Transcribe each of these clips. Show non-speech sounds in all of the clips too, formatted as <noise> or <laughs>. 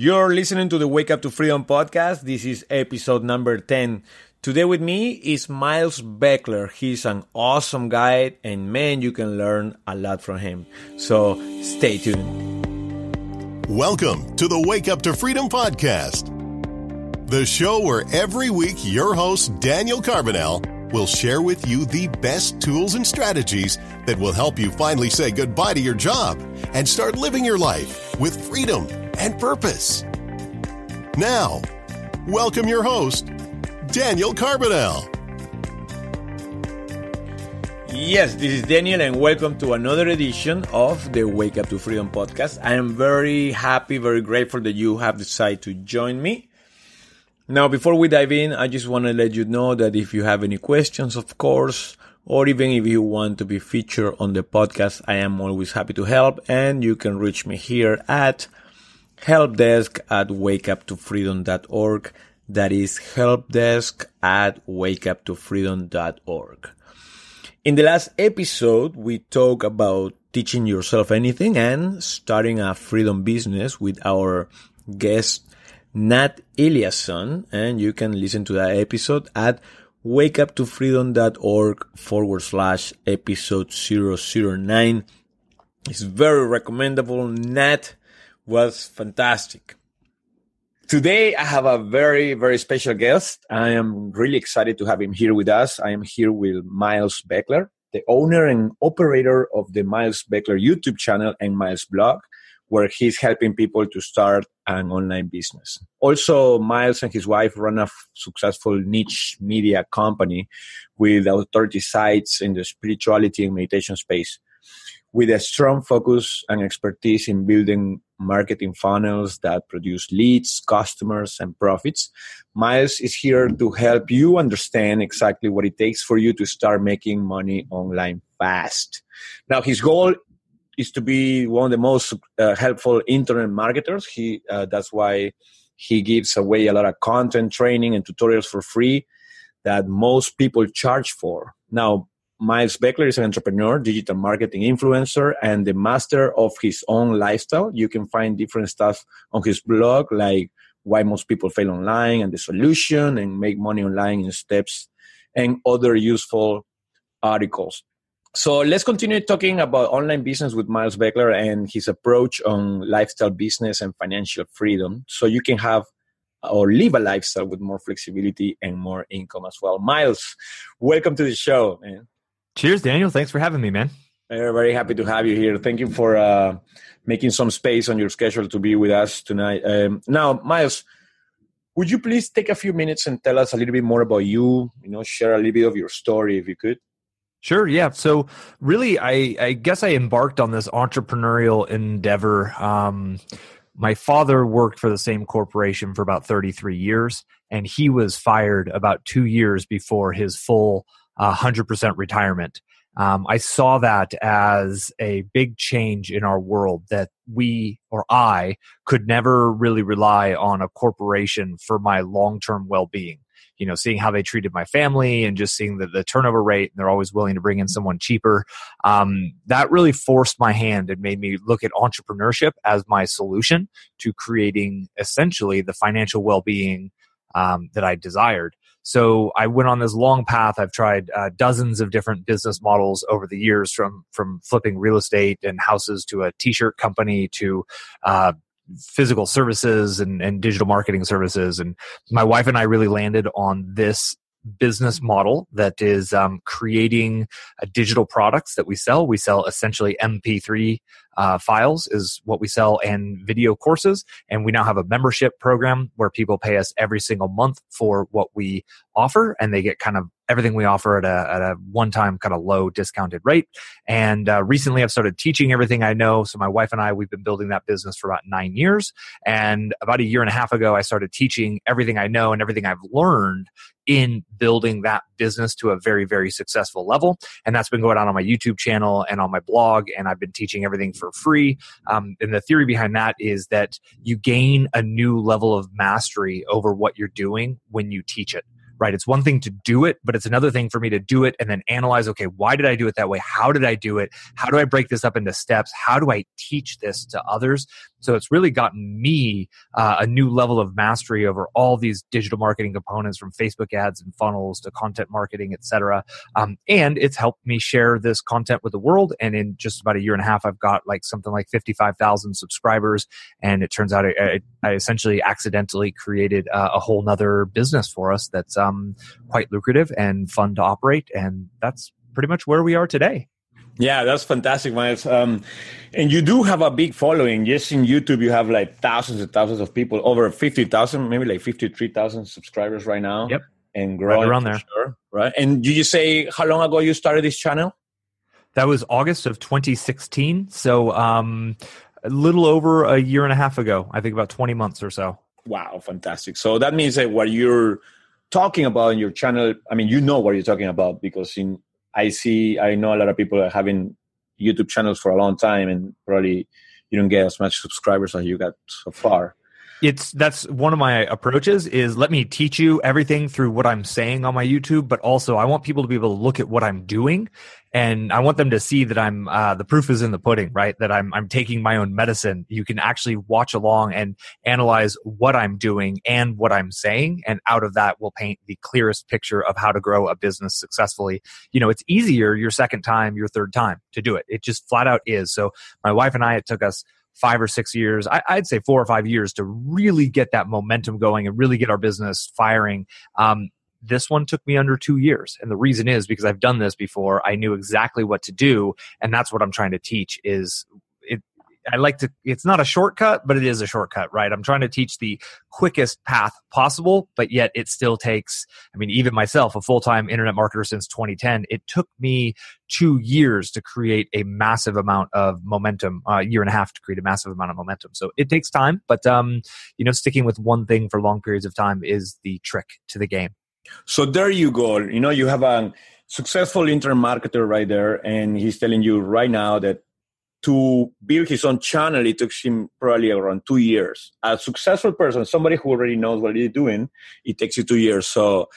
You're listening to the Wake Up to Freedom podcast. This is episode number 10. Today with me is Miles Beckler. He's an awesome guy, and man, you can learn a lot from him. So stay tuned. Welcome to the Wake Up to Freedom podcast, the show where every week your host, Daniel Carbonel, will share with you the best tools and strategies that will help you finally say goodbye to your job and start living your life with freedom and purpose. Now, welcome your host, Daniel Carbonel. Yes, this is Daniel, and welcome to another edition of the Wake Up to Freedom podcast. I am very happy, very grateful that you have decided to join me. Now, before we dive in, I just want to let you know that if you have any questions, of course, or even if you want to be featured on the podcast, I am always happy to help. And you can reach me here at helpdesk at wakeuptofreedom.org. That is helpdesk at wakeuptofreedom.org. In the last episode, we talked about teaching yourself anything and starting a freedom business with our guest, Nat Eliasson. And you can listen to that episode at wakeuptofreedom.org forward slash episode 009. It's very recommendable. Nat was fantastic. Today, I have a very, very special guest. I am really excited to have him here with us. I am here with Miles Beckler, the owner and operator of the Miles Beckler YouTube channel and Miles blog, where he's helping people to start an online business. Also, Miles and his wife run a successful niche media company with authority sites in the spirituality and meditation space with a strong focus and expertise in building marketing funnels that produce leads, customers, and profits. Miles is here to help you understand exactly what it takes for you to start making money online fast. Now, his goal is to be one of the most uh, helpful internet marketers. He uh, that's why he gives away a lot of content, training, and tutorials for free that most people charge for. Now, Miles Beckler is an entrepreneur, digital marketing influencer, and the master of his own lifestyle. You can find different stuff on his blog, like why most people fail online and the solution, and make money online in steps, and other useful articles. So let's continue talking about online business with Miles Beckler and his approach on lifestyle business and financial freedom. So you can have or live a lifestyle with more flexibility and more income as well. Miles, welcome to the show, man. Cheers, Daniel. Thanks for having me, man. We're very happy to have you here. Thank you for uh, making some space on your schedule to be with us tonight. Um, now, Miles, would you please take a few minutes and tell us a little bit more about you? You know, share a little bit of your story, if you could. Sure. Yeah. So, really, I, I guess I embarked on this entrepreneurial endeavor. Um, my father worked for the same corporation for about 33 years, and he was fired about two years before his full uh, 100% retirement. Um, I saw that as a big change in our world that we or I could never really rely on a corporation for my long term well being. You know, seeing how they treated my family and just seeing the, the turnover rate, and they're always willing to bring in someone cheaper. Um, that really forced my hand and made me look at entrepreneurship as my solution to creating essentially the financial well being um, that I desired. So I went on this long path. I've tried uh, dozens of different business models over the years, from from flipping real estate and houses to a t-shirt company to uh, physical services and, and digital marketing services. And my wife and I really landed on this business model that is um, creating uh, digital products that we sell. We sell essentially MP3 uh, files is what we sell and video courses. And we now have a membership program where people pay us every single month for what we offer and they get kind of everything we offer at a, at a one-time kind of low discounted rate. And uh, recently i've started teaching everything i know. So my wife and i we've been building that business for about nine years. And about a year and a half ago i started teaching everything i know and everything i've learned in building that business to a very very successful level. And that's been going on on my youtube channel and on my blog and i've been teaching everything for free. Um, and the theory behind that is that you gain a new level of mastery over what you're doing when you teach it right? It's one thing to do it, but it's another thing for me to do it and then analyze, okay, why did I do it that way? How did I do it? How do I break this up into steps? How do I teach this to others? So it's really gotten me uh, a new level of mastery over all these digital marketing components from Facebook ads and funnels to content marketing, etc. Um, and it's helped me share this content with the world. And in just about a year and a half, I've got like something like 55,000 subscribers. And it turns out I, I essentially accidentally created uh, a whole nother business for us that's um, quite lucrative and fun to operate. And that's pretty much where we are today. Yeah, that's fantastic, Miles. Um, and you do have a big following. Yes, in YouTube, you have like thousands and thousands of people, over 50,000, maybe like 53,000 subscribers right now. Yep. And growing right around there. Sure, right. And did you say how long ago you started this channel? That was August of 2016. So um, a little over a year and a half ago, I think about 20 months or so. Wow, fantastic. So that means that what you're talking about in your channel, I mean, you know what you're talking about because in I see, I know a lot of people are having YouTube channels for a long time, and probably you don't get as much subscribers as you got so far it's that's one of my approaches is let me teach you everything through what i'm saying on my youtube but also i want people to be able to look at what i'm doing and i want them to see that i'm uh, the proof is in the pudding right? That i'm i'm taking my own medicine. You can actually watch along and analyze what i'm doing and what i'm saying and out of that will paint the clearest picture of how to grow a business successfully. You know it's easier your second time your third time to do it. It just flat out is. So my wife and i it took us five or six years, I, would say four or five years to really get that momentum going and really get our business firing. Um, this one took me under two years. And the reason is because I've done this before. I knew exactly what to do. And that's what I'm trying to teach is I like to, it's not a shortcut, but it is a shortcut, right? I'm trying to teach the quickest path possible, but yet it still takes, I mean, even myself, a full time internet marketer since 2010, it took me two years to create a massive amount of momentum, a uh, year and a half to create a massive amount of momentum. So it takes time, but, um, you know, sticking with one thing for long periods of time is the trick to the game. So there you go. You know, you have a successful internet marketer right there, and he's telling you right now that to build his own channel, it took him probably around two years. A successful person, somebody who already knows what he's doing, it takes you two years. So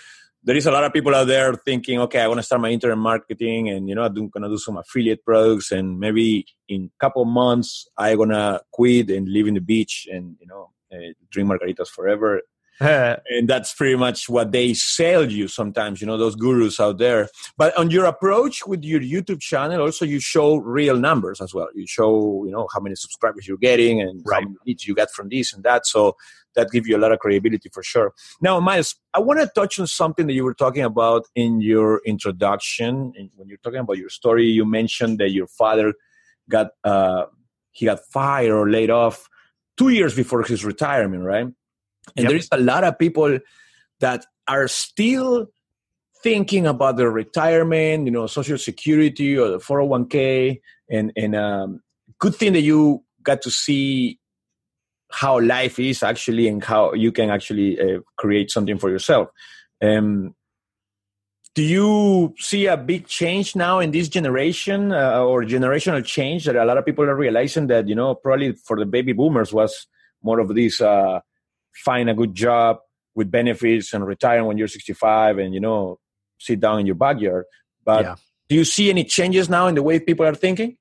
there is a lot of people out there thinking, okay, I want to start my internet marketing and, you know, I'm to do some affiliate products and maybe in a couple months, I'm to quit and live in the beach and, you know, uh, drink margaritas forever <laughs> and that's pretty much what they sell you sometimes you know those gurus out there. But on your approach with your youtube channel also you show real numbers as well. You show you know how many subscribers you're getting and right. how many leads you get from this and that. So that gives you a lot of credibility for sure. Now miles i want to touch on something that you were talking about in your introduction. When you're talking about your story you mentioned that your father got uh, he got fired or laid off two years before his retirement right and yep. there is a lot of people that are still thinking about their retirement, you know, social security or the 401k. And, and um, good thing that you got to see how life is actually and how you can actually uh, create something for yourself. Um, do you see a big change now in this generation uh, or generational change that a lot of people are realizing that, you know, probably for the baby boomers was more of this uh, find a good job with benefits and retire when you're 65 and you know sit down in your backyard but yeah. do you see any changes now in the way people are thinking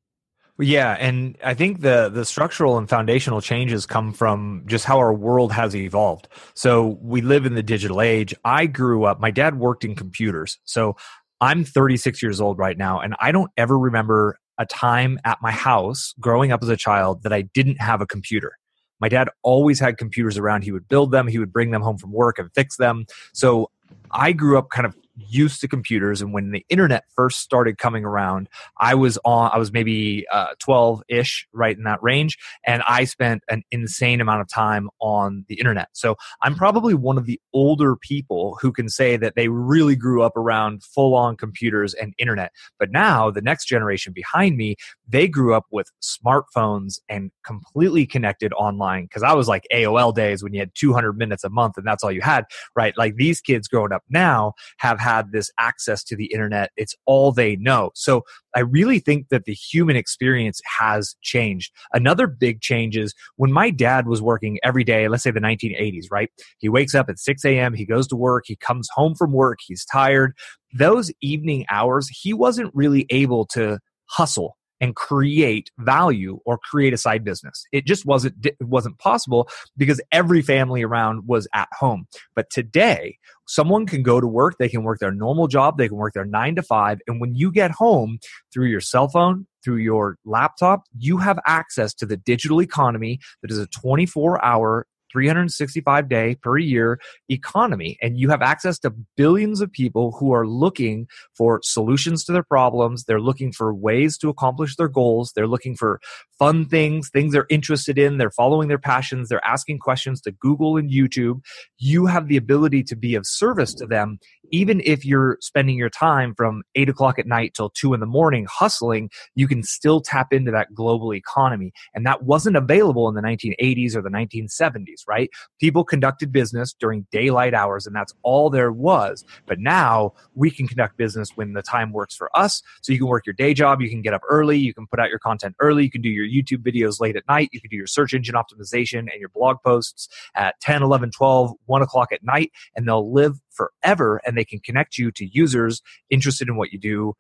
yeah, and I think the the structural and foundational changes come from just how our world has evolved. So we live in the digital age. I grew up. My dad worked in computers, so I'm 36 years old right now, and I don't ever remember a time at my house growing up as a child that I didn't have a computer. My dad always had computers around. He would build them, he would bring them home from work and fix them. So I grew up kind of used to computers and when the internet first started coming around i was on i was maybe 12-ish uh, right in that range and i spent an insane amount of time on the internet. So i'm probably one of the older people who can say that they really grew up around full-on computers and internet. But now the next generation behind me they grew up with smartphones and completely connected online because i was like aol days when you had 200 minutes a month and that's all you had right? Like these kids growing up now have had had this access to the internet. It's all they know. So I really think that the human experience has changed. Another big change is when my dad was working every day, let's say the 1980s, right? He wakes up at 6 a.m., he goes to work, he comes home from work, he's tired. Those evening hours, he wasn't really able to hustle and create value or create a side business. It just wasn't it wasn't possible because every family around was at home. But today, someone can go to work, they can work their normal job, they can work their 9 to 5, and when you get home through your cell phone, through your laptop, you have access to the digital economy that is a 24 hour 365 day per year economy and you have access to billions of people who are looking for solutions to their problems. They're looking for ways to accomplish their goals. They're looking for fun things things they're interested in. They're following their passions. They're asking questions to google and youtube. You have the ability to be of service to them even if you're spending your time from eight o'clock at night till two in the morning hustling, you can still tap into that global economy. And that wasn't available in the 1980s or the 1970s, right? People conducted business during daylight hours and that's all there was. But now we can conduct business when the time works for us. So you can work your day job, you can get up early, you can put out your content early, you can do your YouTube videos late at night, you can do your search engine optimization and your blog posts at 10, 11, 12, 1 o'clock at night, and they'll live forever and they can connect you to users interested in what you do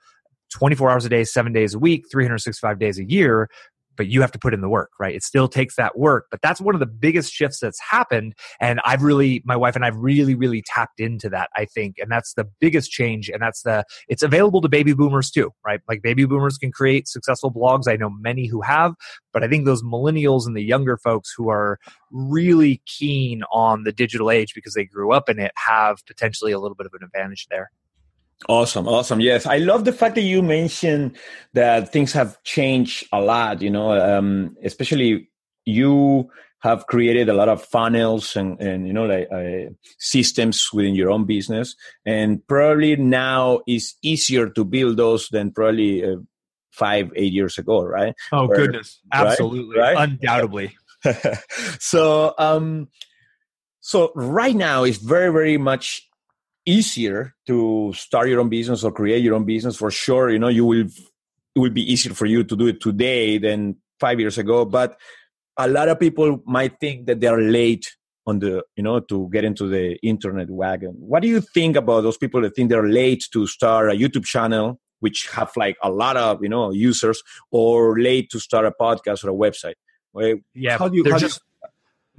24 hours a day, seven days a week, 365 days a year. But you have to put in the work, right? It still takes that work. But that's one of the biggest shifts that's happened. And I've really, my wife and I've really, really tapped into that, I think. And that's the biggest change. And that's the, it's available to baby boomers too, right? Like baby boomers can create successful blogs. I know many who have, but I think those millennials and the younger folks who are really keen on the digital age because they grew up in it have potentially a little bit of an advantage there. Awesome, awesome. Yes, I love the fact that you mentioned that things have changed a lot. You know, um, especially you have created a lot of funnels and, and you know like uh, systems within your own business and probably now is easier to build those than probably uh, five eight years ago right oh Where, goodness absolutely right? Right? undoubtedly <laughs> so um so right now is very very much easier to start your own business or create your own business for sure you know you will it will be easier for you to do it today than five years ago. But a lot of people might think that they are late on the you know to get into the internet wagon. What do you think about those people that think they're late to start a youtube channel which have like a lot of you know users or late to start a podcast or a website? Yeah how do you, how just, do you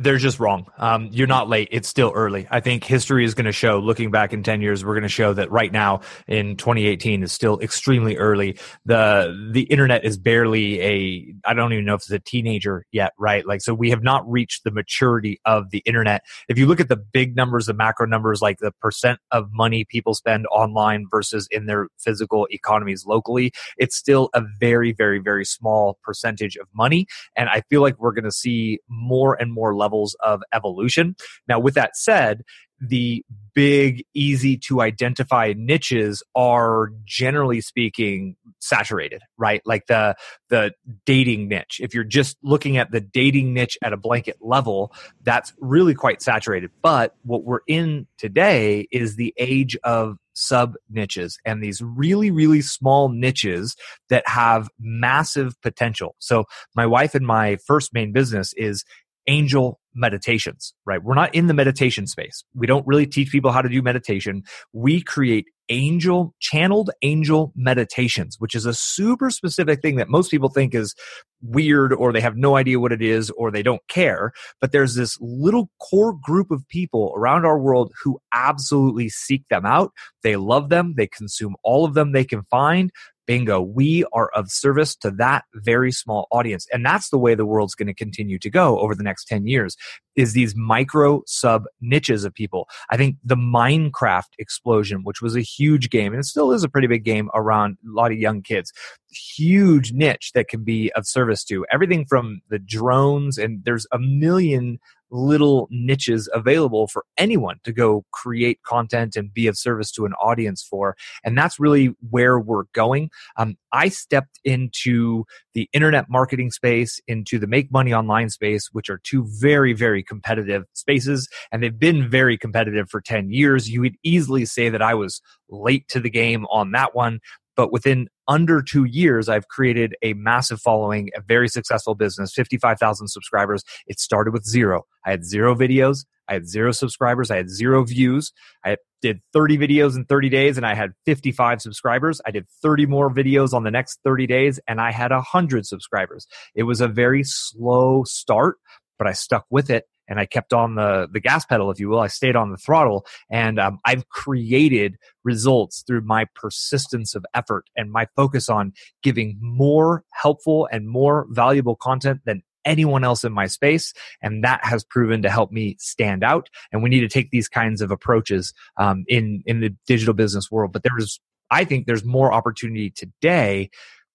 they're just wrong. Um, you're not late. It's still early. I think history is going to show, looking back in 10 years, we're going to show that right now in 2018 is still extremely early. The, the internet is barely a, I don't even know if it's a teenager yet, right? Like, so we have not reached the maturity of the internet. If you look at the big numbers, the macro numbers, like the percent of money people spend online versus in their physical economies locally, it's still a very, very, very small percentage of money. And I feel like we're going to see more and more levels of evolution. Now, with that said, the big, easy to identify niches are generally speaking saturated, right? Like the the dating niche. If you're just looking at the dating niche at a blanket level, that's really quite saturated. But what we're in today is the age of sub niches and these really, really small niches that have massive potential. So, my wife and my first main business is angel meditations, right? We're not in the meditation space. We don't really teach people how to do meditation. We create angel channeled angel meditations, which is a super specific thing that most people think is weird or they have no idea what it is or they don't care. But there's this little core group of people around our world who absolutely seek them out. They love them. They consume all of them they can find bingo, we are of service to that very small audience. And that's the way the world's going to continue to go over the next 10 years is these micro sub niches of people. I think the Minecraft explosion, which was a huge game and it still is a pretty big game around a lot of young kids, huge niche that can be of service to everything from the drones and there's a million little niches available for anyone to go create content and be of service to an audience for. And that's really where we're going. Um, I stepped into the internet marketing space, into the make money online space, which are two very, very competitive spaces. And they've been very competitive for 10 years. You would easily say that I was late to the game on that one but within under two years, I've created a massive following, a very successful business, 55,000 subscribers. It started with zero. I had zero videos. I had zero subscribers. I had zero views. I did 30 videos in 30 days and I had 55 subscribers. I did 30 more videos on the next 30 days and I had 100 subscribers. It was a very slow start, but I stuck with it and I kept on the the gas pedal, if you will. I stayed on the throttle, and um, I've created results through my persistence of effort and my focus on giving more helpful and more valuable content than anyone else in my space and that has proven to help me stand out and we need to take these kinds of approaches um, in in the digital business world but there's i think there's more opportunity today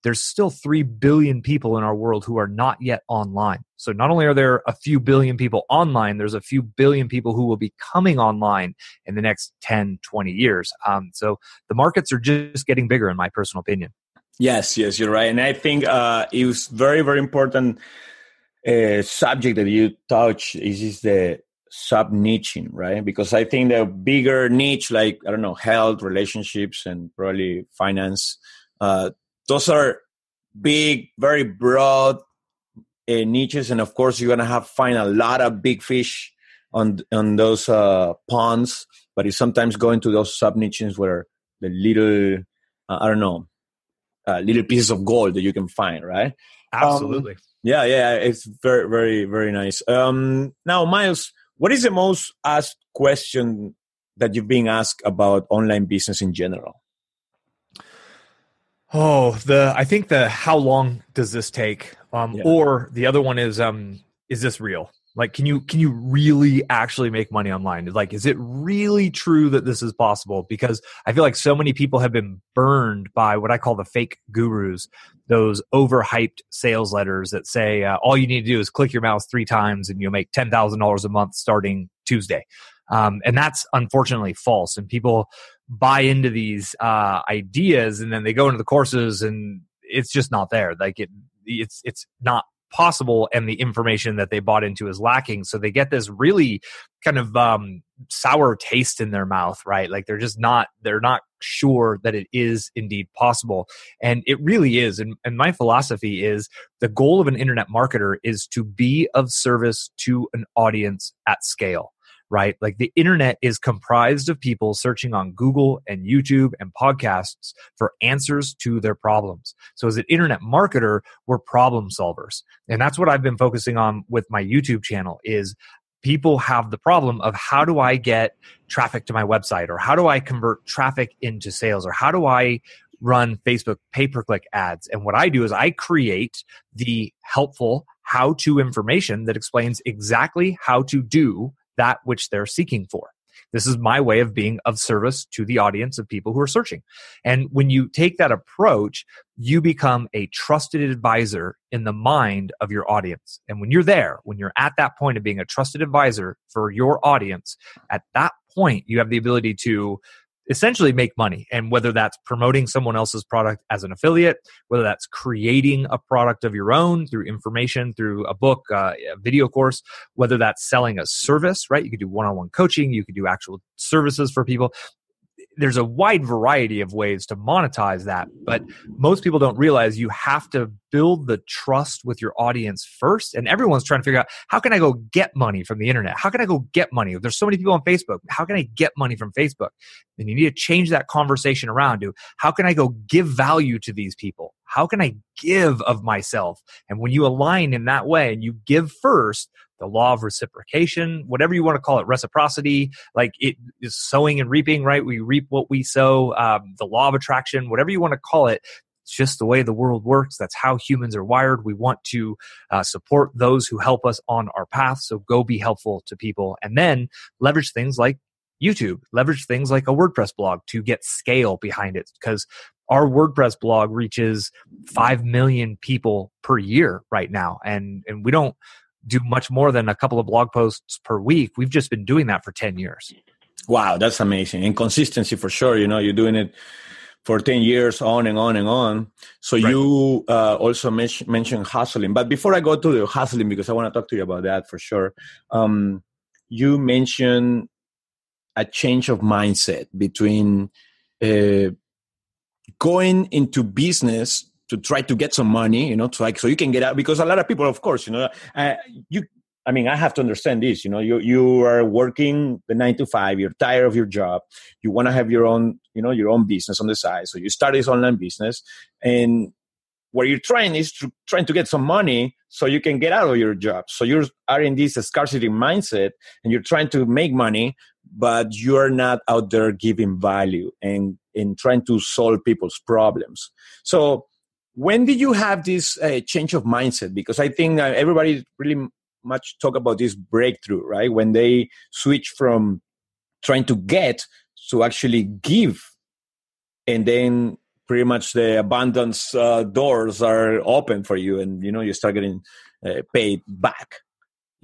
there's still 3 billion people in our world who are not yet online. So not only are there a few billion people online, there's a few billion people who will be coming online in the next 10, 20 years. Um, so the markets are just getting bigger, in my personal opinion. Yes, yes, you're right. And I think uh, it was very, very important uh, subject that you touch is, is the sub niching, right? Because I think the bigger niche, like, I don't know, health, relationships, and probably finance, uh, those are big, very broad uh, niches, and of course, you're gonna have find a lot of big fish on on those uh, ponds. But it's sometimes going to those sub niches where the little, uh, I don't know, uh, little pieces of gold that you can find, right? Absolutely. Um, yeah, yeah, it's very, very, very nice. Um, now, Miles, what is the most asked question that you've been asked about online business in general? Oh, the I think the how long does this take? Um, yeah. Or the other one is um, is this real? Like, can you can you really actually make money online? Like, is it really true that this is possible? Because I feel like so many people have been burned by what I call the fake gurus, those overhyped sales letters that say uh, all you need to do is click your mouse three times and you'll make ten thousand dollars a month starting Tuesday. Um, and that's unfortunately false. And people buy into these uh, ideas and then they go into the courses and it's just not there. Like it it's it's not possible and the information that they bought into is lacking. So they get this really kind of um, sour taste in their mouth right? Like they're just not they're not sure that it is indeed possible. And it really is. And, and my philosophy is the goal of an internet marketer is to be of service to an audience at scale right? Like the internet is comprised of people searching on Google and YouTube and podcasts for answers to their problems. So as an internet marketer, we're problem solvers. And that's what I've been focusing on with my YouTube channel is people have the problem of how do I get traffic to my website or how do I convert traffic into sales or how do I run Facebook pay per click ads. And what I do is I create the helpful how to information that explains exactly how to do that which they're seeking for. This is my way of being of service to the audience of people who are searching. And when you take that approach, you become a trusted advisor in the mind of your audience. And when you're there, when you're at that point of being a trusted advisor for your audience, at that point, you have the ability to essentially make money. And whether that's promoting someone else's product as an affiliate, whether that's creating a product of your own through information, through a book, uh, a video course, whether that's selling a service, right? You could do one on one coaching, you could do actual services for people there's a wide variety of ways to monetize that but most people don't realize you have to build the trust with your audience first and everyone's trying to figure out how can i go get money from the internet? How can i go get money? There's so many people on facebook. How can i get money from facebook? And you need to change that conversation around to how can i go give value to these people? How can i give of myself? And when you align in that way and you give first the law of reciprocation, whatever you want to call it, reciprocity, like it is sowing and reaping, right? We reap what we sow, um, the law of attraction, whatever you want to call it. It's just the way the world works. That's how humans are wired. We want to uh, support those who help us on our path. So go be helpful to people and then leverage things like YouTube, leverage things like a WordPress blog to get scale behind it because our WordPress blog reaches 5 million people per year right now. And, and we don't, do much more than a couple of blog posts per week. We've just been doing that for 10 years. Wow, that's amazing. And consistency for sure. You know, you're doing it for 10 years on and on and on. So right. you uh, also mentioned hustling. But before I go to the hustling, because I want to talk to you about that for sure, um, you mentioned a change of mindset between uh, going into business to try to get some money, you know, to like so you can get out because a lot of people, of course, you know, uh, you I mean, I have to understand this. You know, you you are working the nine to five. You're tired of your job. You want to have your own, you know, your own business on the side. So you start this online business, and what you're trying is to trying to get some money so you can get out of your job. So you are in this scarcity mindset, and you're trying to make money, but you are not out there giving value and and trying to solve people's problems. So when did you have this uh, change of mindset because i think uh, everybody really much talk about this breakthrough, right? When they switch from trying to get to actually give, and then pretty much the abundance uh, doors are open for you, and you know you start getting uh, paid back.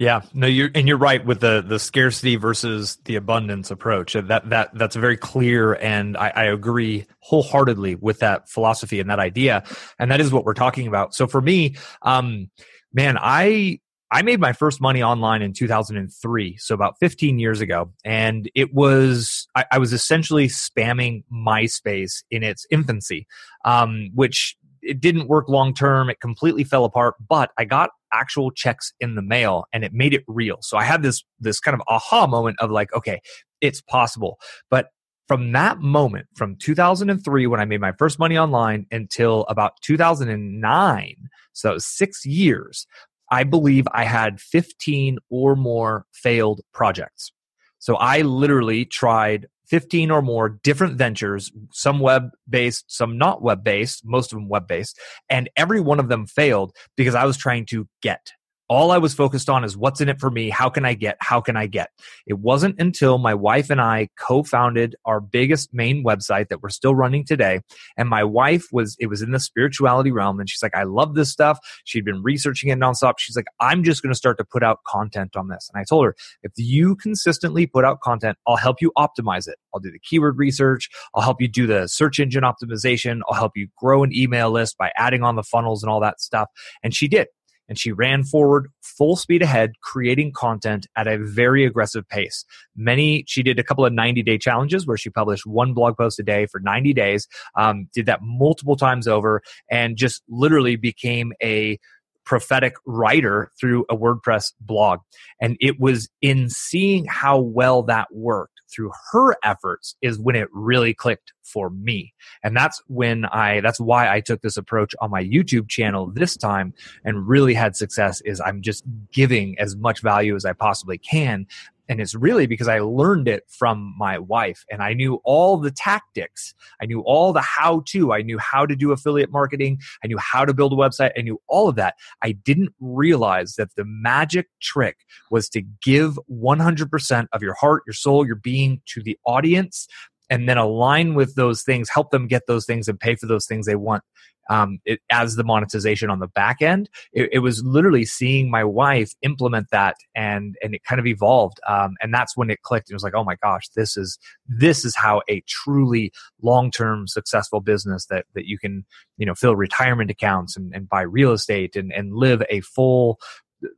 Yeah, no, you're and you're right with the the scarcity versus the abundance approach. That that that's very clear, and I, I agree wholeheartedly with that philosophy and that idea, and that is what we're talking about. So for me, um, man, I I made my first money online in 2003, so about 15 years ago, and it was I, I was essentially spamming MySpace in its infancy, um, which it didn't work long term. It completely fell apart, but I got actual checks in the mail, and it made it real. So I had this this kind of aha moment of like, okay, it's possible. But from that moment, from 2003 when I made my first money online until about 2009, so that was six years, I believe I had 15 or more failed projects. So I literally tried 15 or more different ventures, some web based, some not web based, most of them web based, and every one of them failed because I was trying to get all I was focused on is what's in it for me. How can I get? How can I get? It wasn't until my wife and I co-founded our biggest main website that we're still running today. And my wife was, it was in the spirituality realm. And she's like, I love this stuff. She'd been researching it nonstop. She's like, I'm just going to start to put out content on this. And I told her, if you consistently put out content, I'll help you optimize it. I'll do the keyword research. I'll help you do the search engine optimization. I'll help you grow an email list by adding on the funnels and all that stuff. And she did and she ran forward full speed ahead, creating content at a very aggressive pace. Many, she did a couple of 90 day challenges where she published one blog post a day for 90 days, um, did that multiple times over, and just literally became a prophetic writer through a WordPress blog. And it was in seeing how well that worked through her efforts is when it really clicked for me. And that's when I, that's why I took this approach on my YouTube channel this time and really had success is I'm just giving as much value as I possibly can and it's really because I learned it from my wife and I knew all the tactics. I knew all the how to. I knew how to do affiliate marketing. I knew how to build a website. I knew all of that. I didn't realize that the magic trick was to give 100% of your heart, your soul, your being to the audience and then align with those things, help them get those things and pay for those things they want um, it, as the monetization on the back end. It, it, was literally seeing my wife implement that, and and it kind of evolved. Um, and that's when it clicked. It was like, oh my gosh, this is this is how a truly long term successful business that that you can you know fill retirement accounts and, and buy real estate and and live a full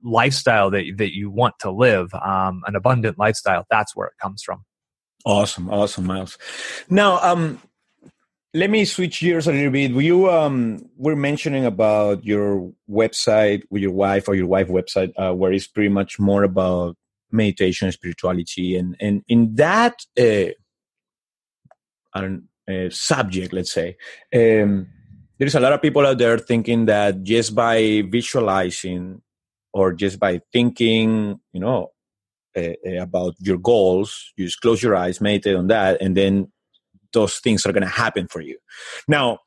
lifestyle that that you want to live, um, an abundant lifestyle. That's where it comes from. Awesome, awesome, Miles. Now, um, let me switch gears a little bit. You um, were mentioning about your website with your wife or your wife website, uh, where it's pretty much more about meditation, spirituality, and and in that uh, uh, subject, let's say, um, there's a lot of people out there thinking that just by visualizing or just by thinking, you know, uh, uh about your goals, you just close your eyes, meditate on that, and then those things are going to happen for you. Now,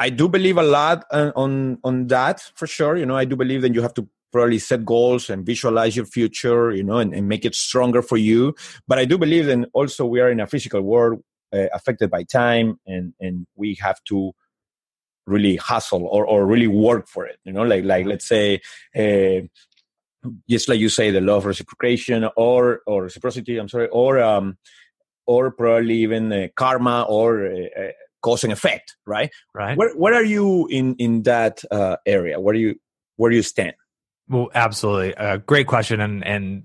I do believe a lot on on that for sure. You know, I do believe that you have to probably set goals and visualize your future, you know, and, and make it stronger for you. But I do believe that also we are in a physical world uh, affected by time, and and we have to really hustle or, or really work for it you know like like let's say uh, just like you say the law of reciprocation or or reciprocity i'm sorry or um or probably even uh, karma or uh, uh, cause and effect, right? Right. Where where are you in in that uh, area? Where do you where do you stand? Well, absolutely, uh, great question, and and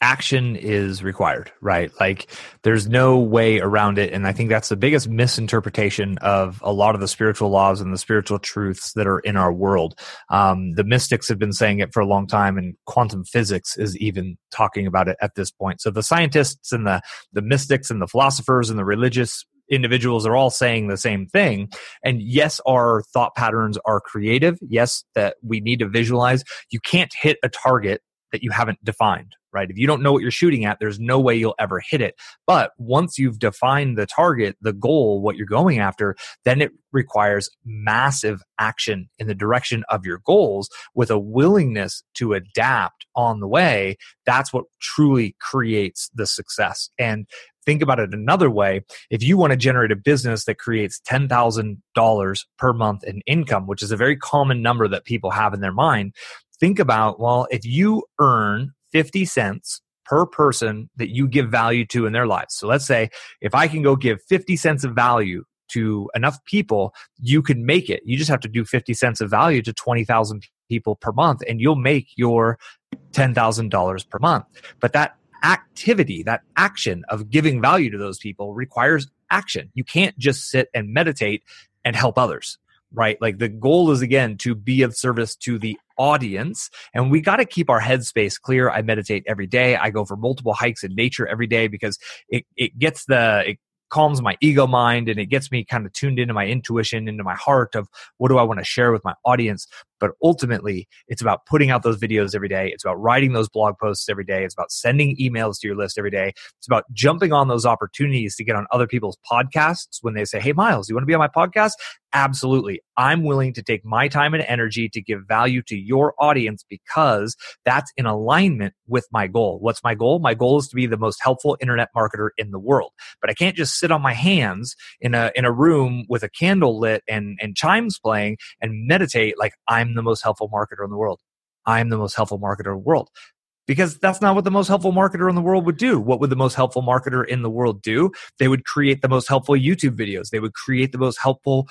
action is required, right? Like there's no way around it. And I think that's the biggest misinterpretation of a lot of the spiritual laws and the spiritual truths that are in our world. Um, the mystics have been saying it for a long time, and quantum physics is even talking about it at this point. So the scientists and the, the mystics and the philosophers and the religious individuals are all saying the same thing. And yes, our thought patterns are creative. Yes, that we need to visualize. You can't hit a target that you haven't defined, right? If you don't know what you're shooting at, there's no way you'll ever hit it. But once you've defined the target, the goal, what you're going after, then it requires massive action in the direction of your goals with a willingness to adapt on the way. That's what truly creates the success. And think about it another way if you want to generate a business that creates $10,000 per month in income, which is a very common number that people have in their mind, think about well, if you earn 50 cents per person that you give value to in their lives. So let's say if I can go give 50 cents of value to enough people, you can make it. You just have to do 50 cents of value to 20,000 people per month and you'll make your $10,000 per month. But that activity, that action of giving value to those people requires action. You can't just sit and meditate and help others right? Like the goal is again to be of service to the audience and we got to keep our headspace clear. I meditate every day. I go for multiple hikes in nature every day because it, it gets the, it calms my ego mind and it gets me kind of tuned into my intuition, into my heart of what do I want to share with my audience. But ultimately, it's about putting out those videos every day. It's about writing those blog posts every day. It's about sending emails to your list every day. It's about jumping on those opportunities to get on other people's podcasts when they say, Hey, Miles, you want to be on my podcast? Absolutely. I'm willing to take my time and energy to give value to your audience because that's in alignment with my goal. What's my goal? My goal is to be the most helpful internet marketer in the world. But I can't just sit on my hands in a in a room with a candle lit and and chimes playing and meditate like I'm the most helpful marketer in the world. I'm the most helpful marketer in the world because that's not what the most helpful marketer in the world would do. What would the most helpful marketer in the world do? They would create the most helpful YouTube videos. They would create the most helpful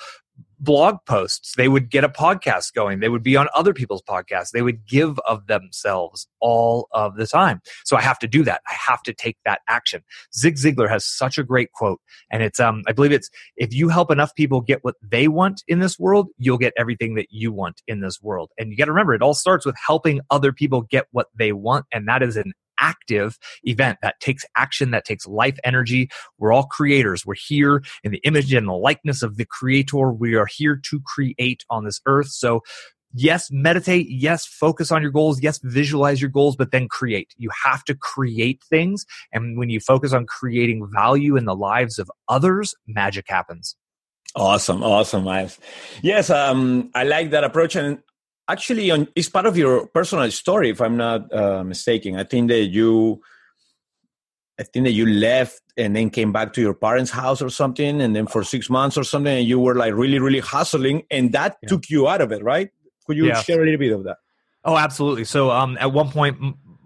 blog posts. They would get a podcast going. They would be on other people's podcasts. They would give of themselves all of the time. So I have to do that. I have to take that action. Zig Ziglar has such a great quote. And it's, um, I believe it's, if you help enough people get what they want in this world, you'll get everything that you want in this world. And you got to remember, it all starts with helping other people get what they want. And that is an active event that takes action, that takes life energy. We're all creators. We're here in the image and the likeness of the creator. We are here to create on this earth. So yes, meditate. Yes, focus on your goals. Yes, visualize your goals, but then create. You have to create things. And when you focus on creating value in the lives of others, magic happens. Awesome, awesome, Miles. Yes, um, I like that approach, and actually on, it's part of your personal story if i'm not uh, mistaken i think that you i think that you left and then came back to your parents house or something and then for six months or something and you were like really really hustling and that yeah. took you out of it right could you yeah. share a little bit of that oh absolutely so um, at one point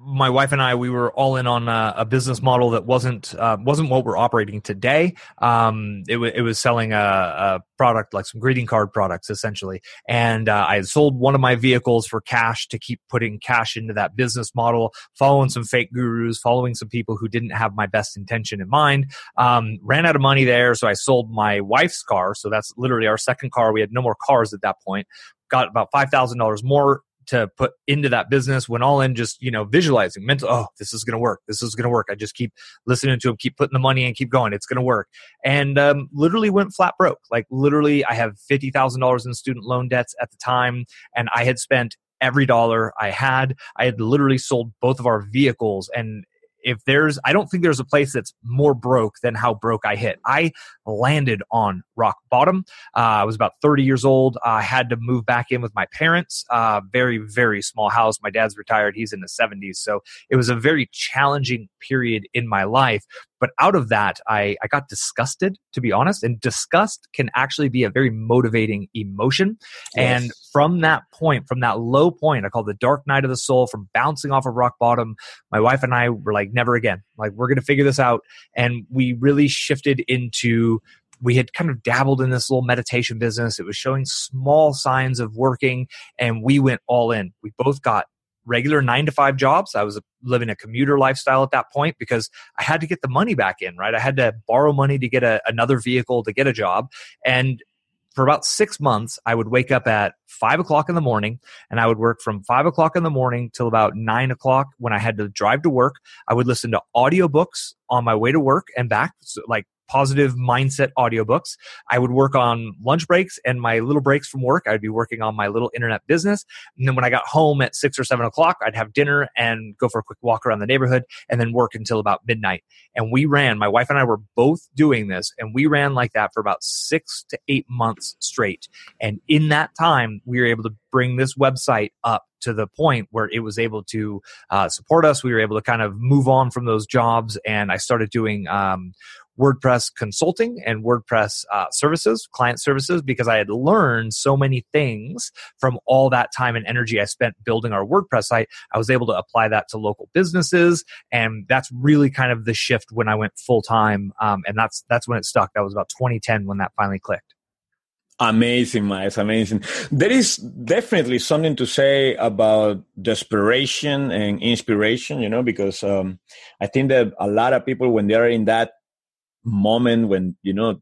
my wife and I, we were all in on a, a business model that wasn't uh, wasn't what we're operating today. Um, it, w- it was selling a, a, product like some greeting card products, essentially. And uh, I had sold one of my vehicles for cash to keep putting cash into that business model, following some fake gurus, following some people who didn't have my best intention in mind. Um, ran out of money there, so I sold my wife's car. So that's literally our second car. We had no more cars at that point got about $5,000 more to put into that business went all in just you know visualizing mental oh this is going to work. This is going to work. I just keep listening to him keep putting the money in keep going. It's going to work. And um, literally went flat broke. Like literally i have $50000 in student loan debts at the time and i had spent every dollar I had. I had literally sold both of our vehicles and if there's i don't think there's a place that's more broke than how broke i hit. I landed on rock bottom uh, i was about 30 years old i had to move back in with my parents uh, very very small house my dad's retired he's in the 70s so it was a very challenging period in my life but out of that, I, I got disgusted, to be honest. And disgust can actually be a very motivating emotion. Yes. And from that point, from that low point, I call the dark night of the soul, from bouncing off of rock bottom, my wife and I were like, never again. Like, we're going to figure this out. And we really shifted into we had kind of dabbled in this little meditation business. It was showing small signs of working, and we went all in. We both got regular nine to five jobs. I was living a commuter lifestyle at that point because I had to get the money back in, right? I had to borrow money to get a, another vehicle to get a job. And for about six months, I would wake up at five o'clock in the morning and I would work from five o'clock in the morning till about nine o'clock when I had to drive to work. I would listen to audiobooks on my way to work and back, so like positive mindset audiobooks. I would work on lunch breaks and my little breaks from work. I'd be working on my little internet business. And then when I got home at six or seven o'clock, I'd have dinner and go for a quick walk around the neighborhood and then work until about midnight. And we ran, my wife and I were both doing this and we ran like that for about six to eight months straight. And in that time, we were able to bring this website up to the point where it was able to uh, support us. We were able to kind of move on from those jobs, and I started doing um, WordPress consulting and WordPress uh, services, client services, because I had learned so many things from all that time and energy I spent building our WordPress site. I was able to apply that to local businesses, and that's really kind of the shift when I went full time. Um, and that's that's when it stuck. That was about 2010 when that finally clicked. Amazing, Miles. Amazing. There is definitely something to say about desperation and inspiration, you know, because um, I think that a lot of people, when they're in that moment when you know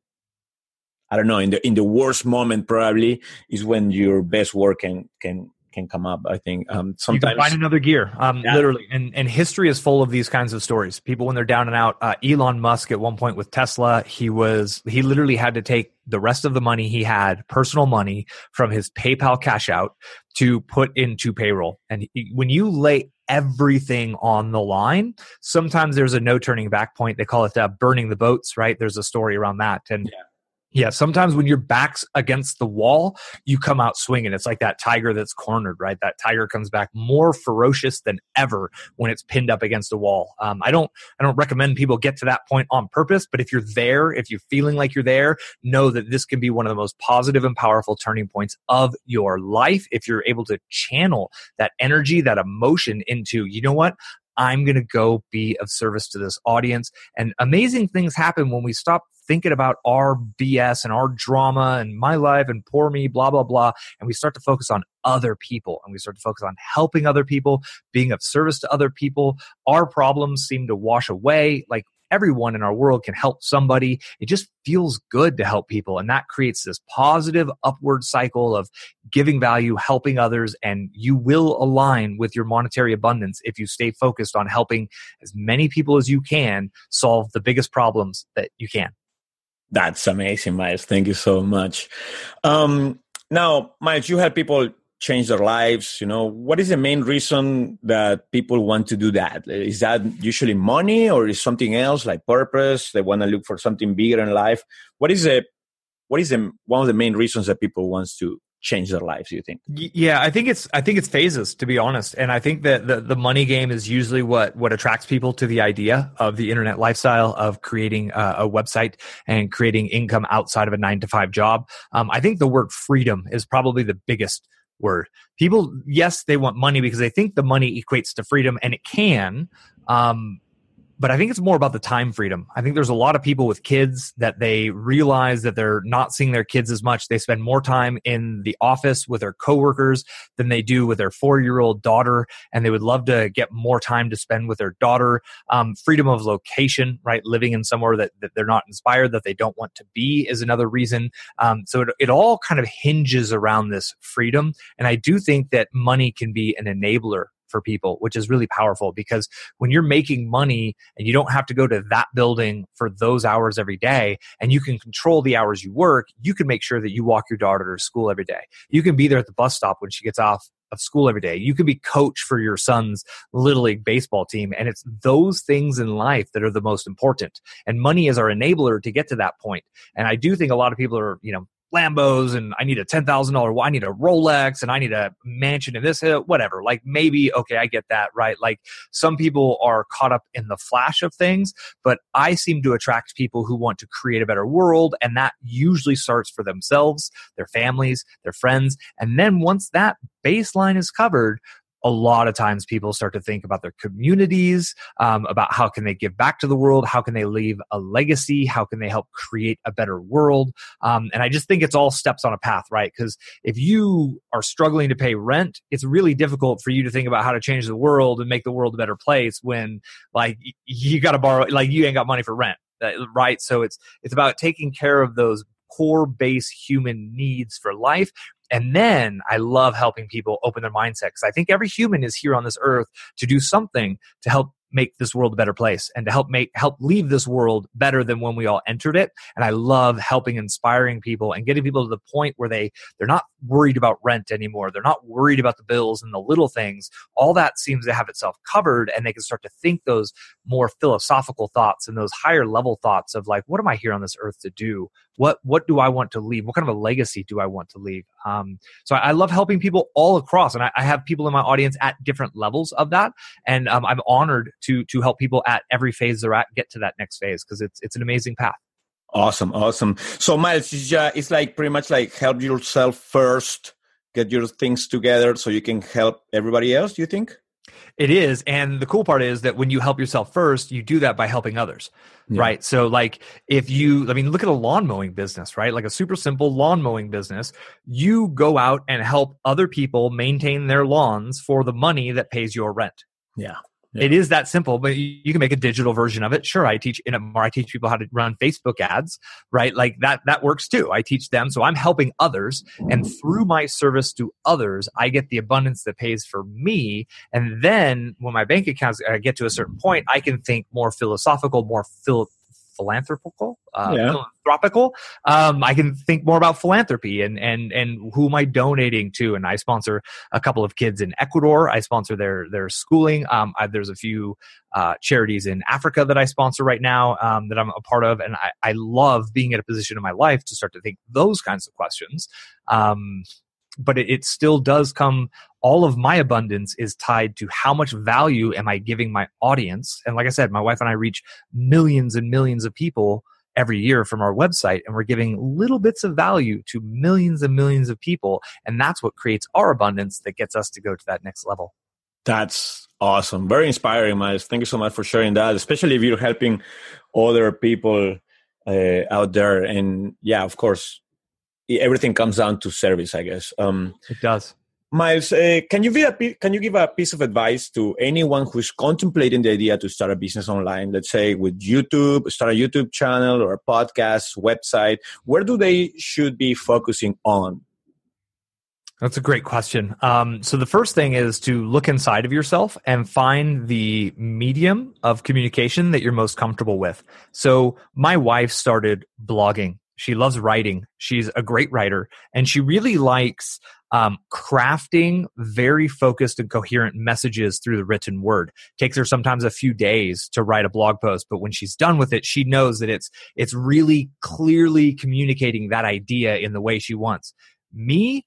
i don't know in the in the worst moment probably is when your best work can can can come up i think. Um sometimes you can find another gear um yeah. literally. And and history is full of these kinds of stories. People when they're down and out uh, elon musk at one point with tesla he was he literally had to take the rest of the money he had personal money from his paypal cash out to put into payroll. And he, when you lay everything on the line. Sometimes there's a no turning back point. They call it uh, burning the boats, right? There's a story around that. And yeah. Yeah, sometimes when your back's against the wall, you come out swinging. It's like that tiger that's cornered, right? That tiger comes back more ferocious than ever when it's pinned up against a wall. Um, I don't, I don't recommend people get to that point on purpose, but if you're there, if you're feeling like you're there, know that this can be one of the most positive and powerful turning points of your life. If you're able to channel that energy, that emotion into, you know what? I'm going to go be of service to this audience. And amazing things happen when we stop thinking about our BS and our drama and my life and poor me, blah, blah, blah. And we start to focus on other people and we start to focus on helping other people, being of service to other people. Our problems seem to wash away. Like everyone in our world can help somebody. It just feels good to help people. And that creates this positive upward cycle of giving value, helping others, and you will align with your monetary abundance if you stay focused on helping as many people as you can solve the biggest problems that you can. That's amazing, Miles. Thank you so much. Um, now, Miles, you help people change their lives you know? What is the main reason that people want to do that? Is that usually money or is something else like purpose? They want to look for something bigger in life. What is the what is the one of the main reasons that people wants to change their lives you think? Yeah i think it's i think it's phases to be honest. And i think that the, the money game is usually what what attracts people to the idea of the internet lifestyle of creating a, a website and creating income outside of a nine to five job. Um, i think the word freedom is probably the biggest word. People, yes, they want money because they think the money equates to freedom, and it can. Um, but I think it's more about the time freedom. I think there's a lot of people with kids that they realize that they're not seeing their kids as much. They spend more time in the office with their coworkers than they do with their four year old daughter, and they would love to get more time to spend with their daughter. Um, freedom of location, right? Living in somewhere that, that they're not inspired, that they don't want to be, is another reason. Um, so it, it all kind of hinges around this freedom. And I do think that money can be an enabler for people, which is really powerful because when you're making money and you don't have to go to that building for those hours every day and you can control the hours you work, you can make sure that you walk your daughter to school every day. You can be there at the bus stop when she gets off of school every day. You can be coach for your son's little league baseball team. And it's those things in life that are the most important. And money is our enabler to get to that point. And I do think a lot of people are, you know, Lambos and I need a ten thousand dollar. I need a Rolex and I need a mansion in this uh, whatever. Like maybe okay, I get that right. Like some people are caught up in the flash of things, but I seem to attract people who want to create a better world, and that usually starts for themselves, their families, their friends, and then once that baseline is covered, a lot of times people start to think about their communities, um, about how can they give back to the world, how can they leave a legacy, how can they help create a better world. Um, and I just think it's all steps on a path, right? Because if you are struggling to pay rent, it's really difficult for you to think about how to change the world and make the world a better place when like you got to borrow, like you ain't got money for rent right so it's it's about taking care of those core base human needs for life and then I love helping people open their mindset because I think every human is here on this earth to do something to help make this world a better place and to help make help leave this world better than when we all entered it. And i love helping inspiring people and getting people to the point where they they're not worried about rent anymore. They're not worried about the bills and the little things. All that seems to have itself covered and they can start to think those more philosophical thoughts and those higher level thoughts of like what am i here on this earth to do what what do i want to leave? What kind of a legacy do i want to leave? Um, so I, I, love helping people all across and I, I, have people in my audience at different levels of that and um, i'm honored to to help people at every phase they're at get to that next phase because it's it's an amazing path. Awesome awesome. So miles it's, uh, it's like pretty much like help yourself first get your things together so you can help everybody else do you think it is. And the cool part is that when you help yourself first, you do that by helping others. Yeah. Right. So, like, if you, I mean, look at a lawn mowing business, right? Like a super simple lawn mowing business. You go out and help other people maintain their lawns for the money that pays your rent. Yeah. Yeah. It is that simple, but you can make a digital version of it. Sure, I teach in a more. I teach people how to run Facebook ads, right? Like that. That works too. I teach them, so I'm helping others, and through my service to others, I get the abundance that pays for me. And then when my bank accounts uh, get to a certain point, I can think more philosophical, more phil- philanthropical, uh, yeah. philanthropical. Um, I can think more about philanthropy and and and who am I donating to? And I sponsor a couple of kids in Ecuador. I sponsor their their schooling. Um, I, there's a few uh, charities in Africa that I sponsor right now um, that I'm a part of, and I, I love being in a position in my life to start to think those kinds of questions. Um, but it, it still does come all of my abundance is tied to how much value am i giving my audience. And like i said my wife and i reach millions and millions of people every year from our website and we're giving little bits of value to millions and millions of people. And that's what creates our abundance that gets us to go to that next level. That's awesome. Very inspiring miles. Thank you so much for sharing that especially if you're helping other people uh, out there. And yeah of course everything comes down to service, I guess. Um, it does. Miles, uh, can you give a can you give a piece of advice to anyone who's contemplating the idea to start a business online? Let's say with YouTube, start a YouTube channel or a podcast, website. Where do they should be focusing on? That's a great question. Um, so the first thing is to look inside of yourself and find the medium of communication that you're most comfortable with. So my wife started blogging she loves writing. She's a great writer, and she really likes um, crafting very focused and coherent messages through the written word. Takes her sometimes a few days to write a blog post, but when she's done with it, she knows that it's it's really clearly communicating that idea in the way she wants. Me,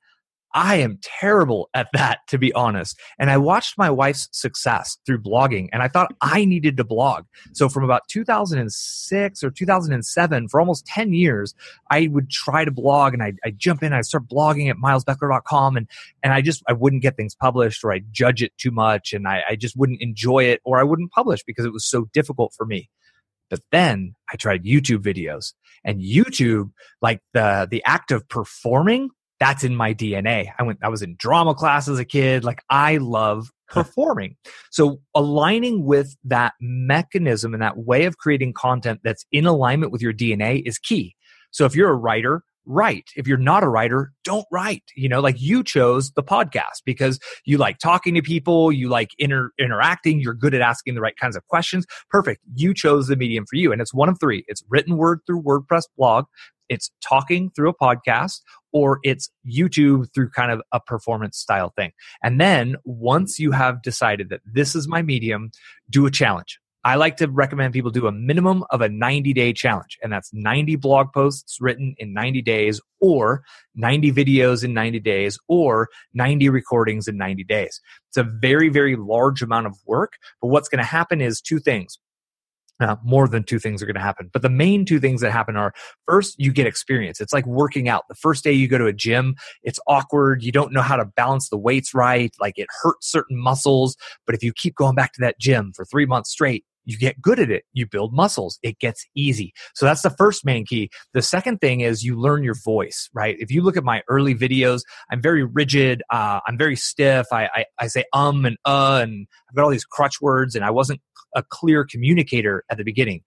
I am terrible at that, to be honest. And I watched my wife's success through blogging, and I thought mm-hmm. I needed to blog. So, from about 2006 or 2007, for almost 10 years, I would try to blog and I'd, I'd jump in, I'd start blogging at milesbeckler.com, and, and I just I wouldn't get things published or I'd judge it too much, and I, I just wouldn't enjoy it or I wouldn't publish because it was so difficult for me. But then I tried YouTube videos and YouTube, like the the act of performing that's in my DNA. I went, I was in drama class as a kid. Like I love <laughs> performing. So aligning with that mechanism and that way of creating content that's in alignment with your DNA is key. So if you're a writer, write. If you're not a writer, don't write. You know, like you chose the podcast because you like talking to people, you like inter- interacting, you're good at asking the right kinds of questions. Perfect. You chose the medium for you. And it's one of three. It's written word through WordPress blog, it's talking through a podcast or it's YouTube through kind of a performance style thing. And then once you have decided that this is my medium, do a challenge. I like to recommend people do a minimum of a 90 day challenge, and that's 90 blog posts written in 90 days, or 90 videos in 90 days, or 90 recordings in 90 days. It's a very, very large amount of work, but what's going to happen is two things Now, more than two things are going to happen. But the main two things that happen are first, you get experience. It's like working out. The first day you go to a gym, it's awkward. You don't know how to balance the weights right. Like it hurts certain muscles. But if you keep going back to that gym for three months straight, you get good at it. You build muscles. It gets easy. So that's the first main key. The second thing is you learn your voice, right? If you look at my early videos, I'm very rigid. Uh, I'm very stiff. I, I, I say um and uh, and I've got all these crutch words, and I wasn't a clear communicator at the beginning.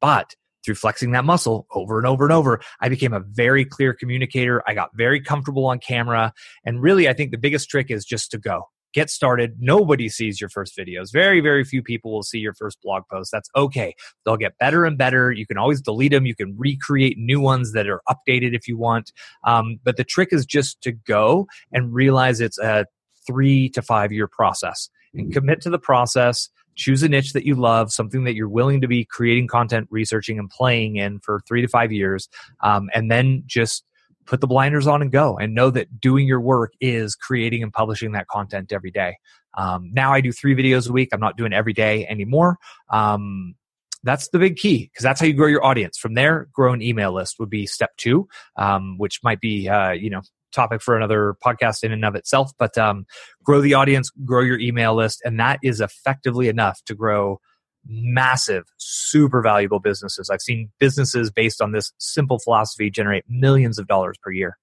But through flexing that muscle over and over and over, I became a very clear communicator. I got very comfortable on camera. And really, I think the biggest trick is just to go get started. Nobody sees your first videos. Very, very few people will see your first blog post. That's okay. They'll get better and better. You can always delete them. You can recreate new ones that are updated if you want. Um, but the trick is just to go and realize it's a three to five year process and commit to the process. Choose a niche that you love, something that you're willing to be creating content, researching, and playing in for three to five years, um, and then just put the blinders on and go and know that doing your work is creating and publishing that content every day. Um, now I do three videos a week. I'm not doing every day anymore. Um, that's the big key because that's how you grow your audience. From there, grow an email list would be step two, um, which might be uh, you know topic for another podcast in and of itself. But um, grow the audience, grow your email list, and that is effectively enough to grow massive, super valuable businesses. I've seen businesses based on this simple philosophy generate millions of dollars per year.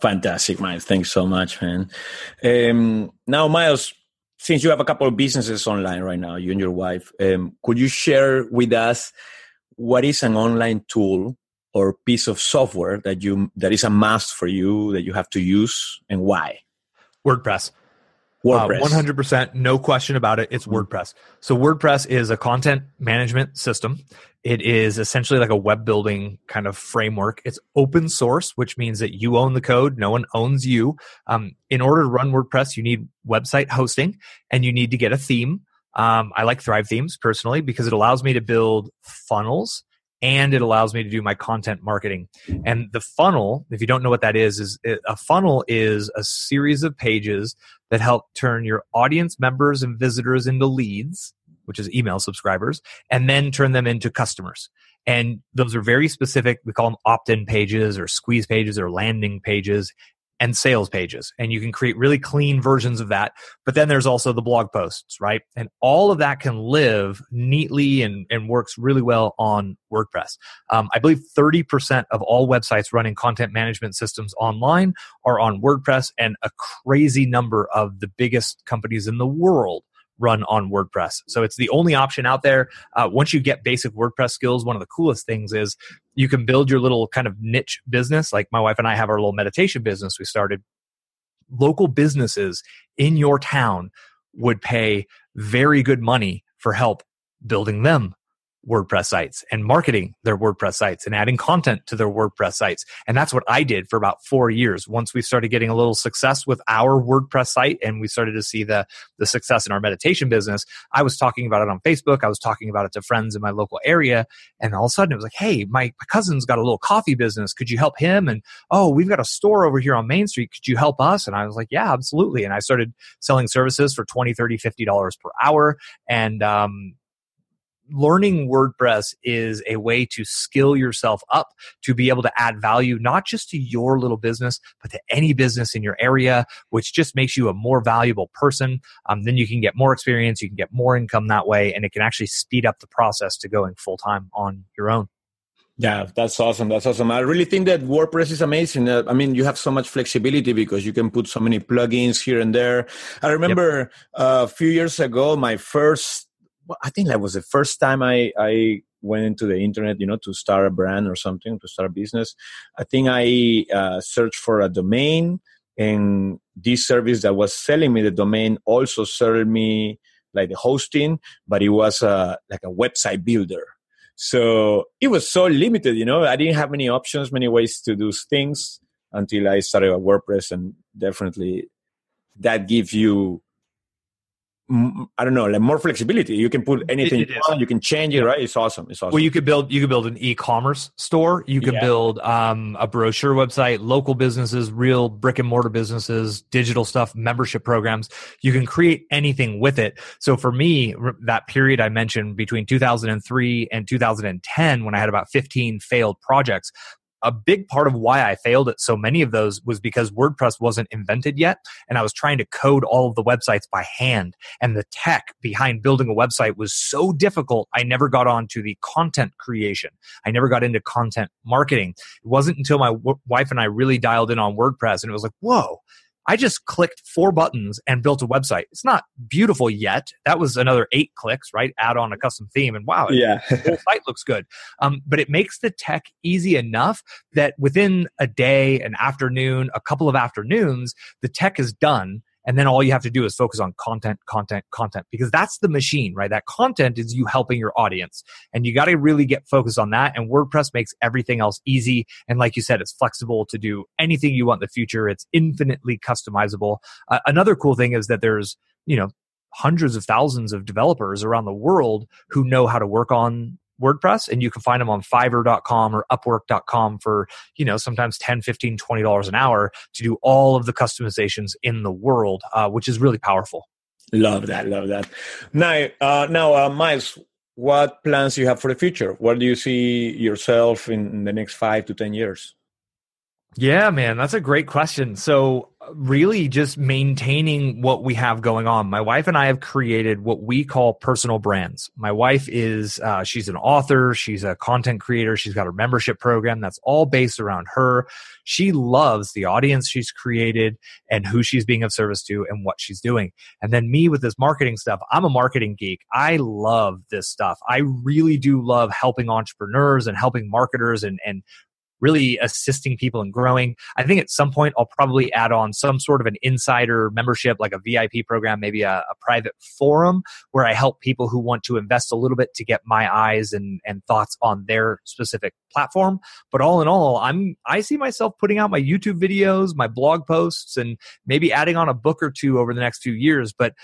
Fantastic, Miles. Thanks so much, man. Um, now, Miles, since you have a couple of businesses online right now, you and your wife, um, could you share with us what is an online tool or piece of software that you that is a must for you that you have to use and why? WordPress. WordPress. Uh, 100%, no question about it. It's mm-hmm. WordPress. So WordPress is a content management system. It is essentially like a web building kind of framework. It's open source, which means that you own the code. No one owns you. Um, in order to run WordPress, you need website hosting and you need to get a theme. Um, I like Thrive Themes personally because it allows me to build funnels and it allows me to do my content marketing. And the funnel, if you don't know what that is, is a funnel is a series of pages that help turn your audience members and visitors into leads, which is email subscribers, and then turn them into customers. And those are very specific. We call them opt in pages or squeeze pages or landing pages and sales pages. And you can create really clean versions of that. But then there's also the blog posts, right? And all of that can live neatly and, and works really well on WordPress. Um, I believe 30% of all websites running content management systems online are on WordPress, and a crazy number of the biggest companies in the world run on WordPress. So it's the only option out there. Uh, once you get basic WordPress skills, one of the coolest things is you can build your little kind of niche business. Like my wife and I have our little meditation business we started. Local businesses in your town would pay very good money for help building them WordPress sites and marketing their WordPress sites and adding content to their WordPress sites. And that's what I did for about four years. Once we started getting a little success with our WordPress site and we started to see the, the success in our meditation business, I was talking about it on Facebook. I was talking about it to friends in my local area. And all of a sudden it was like, hey, my, my cousin's got a little coffee business. Could you help him? And oh, we've got a store over here on Main Street. Could you help us? And I was like, yeah, absolutely. And I started selling services for 20, 30, 50 dollars per hour. And um, learning WordPress is a way to skill yourself up to be able to add value, not just to your little business, but to any business in your area, which just makes you a more valuable person. Um, then you can get more experience, you can get more income that way, and it can actually speed up the process to going full time on your own. Yeah, that's awesome. That's awesome. I really think that WordPress is amazing. Uh, I mean, you have so much flexibility because you can put so many plugins here and there. I remember yep. uh, a few years ago, my first I think that was the first time I, I went into the internet, you know, to start a brand or something, to start a business. I think I uh, searched for a domain, and this service that was selling me the domain also sold me like the hosting, but it was uh, like a website builder. So it was so limited, you know. I didn't have many options, many ways to do things until I started WordPress, and definitely that gives you I don't know, like more flexibility. You can put anything It- it you want. You can change it, right? It's awesome. It's awesome. Well, you could build you could build an e-commerce store. You could Yeah. build um, a brochure website, local businesses, real brick and mortar businesses, digital stuff, membership programs. You can create anything with it. So for me, that period I mentioned between 2003 and 2010, when I had about 15 failed projects. A big part of why I failed at so many of those was because WordPress wasn't invented yet, and I was trying to code all of the websites by hand and the tech behind building a website was so difficult i never got on to the content creation. I never got into content marketing. It wasn't until my w- wife and i really dialed in on wordpress and it was like whoa i just clicked four buttons and built a website it's not beautiful yet that was another eight clicks right add on a custom theme and wow yeah. the whole <laughs> site looks good. Um, but it makes the tech easy enough that within a day, an afternoon, a couple of afternoons, the tech is done. And then all you have to do is focus on content, content, content, because that's the machine, right? That content is you helping your audience. And you got to really get focused on that. And WordPress makes everything else easy. And like you said, it's flexible to do anything you want in the future. It's infinitely customizable. Uh, another cool thing is that there's, you know, hundreds of thousands of developers around the world who know how to work on WordPress and you can find them on fiverr.com or upwork.com for, you know, sometimes 10, 15, 20 dollars an hour to do all of the customizations in the world, uh, which is really powerful. Love that. Love that. Now, uh, now, uh, Miles, what plans you have for the future? Where do you see yourself in, the next five to ten years? Yeah, man, that's a great question. So, really, just maintaining what we have going on. My wife and I have created what we call personal brands. My wife is, uh, she's an author, she's a content creator, she's got her membership program that's all based around her. She loves the audience she's created and who she's being of service to and what she's doing. And then me with this marketing stuff, I'm a marketing geek. I love this stuff. I really do love helping entrepreneurs and helping marketers and, and really assisting people in growing. I think at some point I'll probably add on some sort of an insider membership, like a VIP program, maybe a, a private forum where I help people who want to invest a little bit to get my eyes and, and thoughts on their specific platform. But all in all, I'm I see myself putting out my YouTube videos, my blog posts, and maybe adding on a book or two over the next few years. But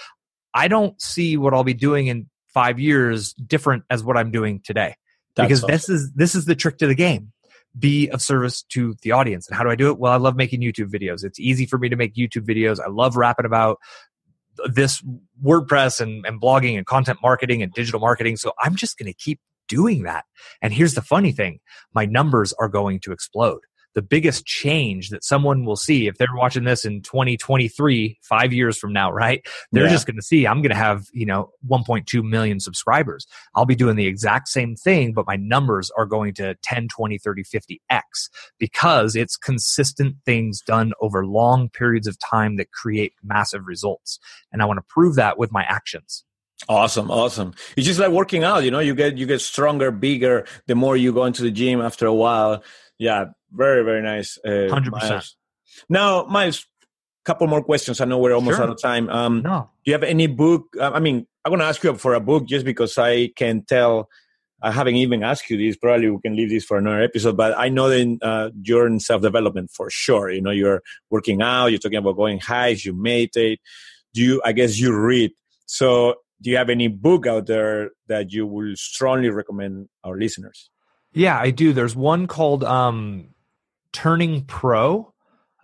I don't see what I'll be doing in five years different as what I'm doing today That's because awesome. this is this is the trick to the game be of service to the audience. And how do i do it? Well i love making youtube videos. It's easy for me to make youtube videos. I love rapping about this wordpress and, and blogging and content marketing and digital marketing. So i'm just going to keep doing that. And here's the funny thing. My numbers are going to explode the biggest change that someone will see if they're watching this in 2023 five years from now right they're Yeah. just going to see i'm going to have you know 1.2 million subscribers I'll be doing the exact same thing, but my numbers are going to 10, 20, 30, 50x because it's consistent things done over long periods of time that create massive results. And I want to prove that with my actions. Awesome, awesome. It's just like working out, you know, you get you get stronger, bigger the more you go into the gym after a while. Yeah, very, very nice. Uh, 100%. Miles. Now, Miles, couple more questions. I know we're almost Sure. out of time. Um, No. do you have any book? I mean, I'm going to ask you for a book just because I can tell. I haven't even asked you this. Probably we can leave this for another episode. But I know that uh, you're in self development for sure. You know, you're working out. You're talking about going hikes. You meditate. Do you? I guess you read. So, do you have any book out there that you will strongly recommend our listeners? Yeah, I do. There's one called um, Turning Pro.